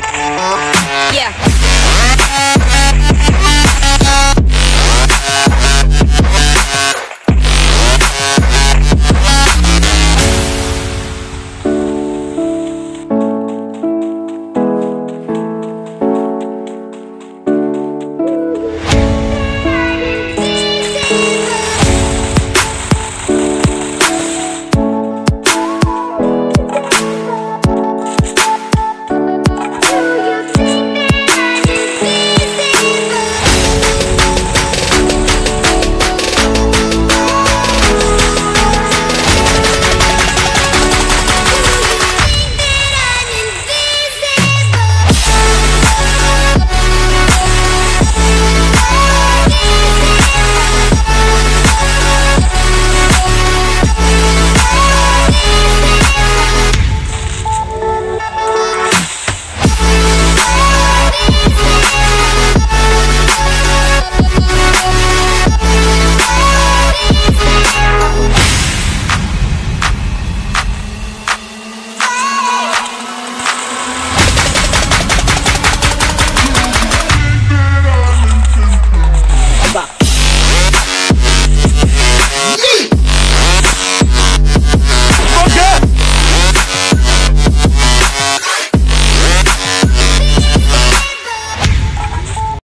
Yeah.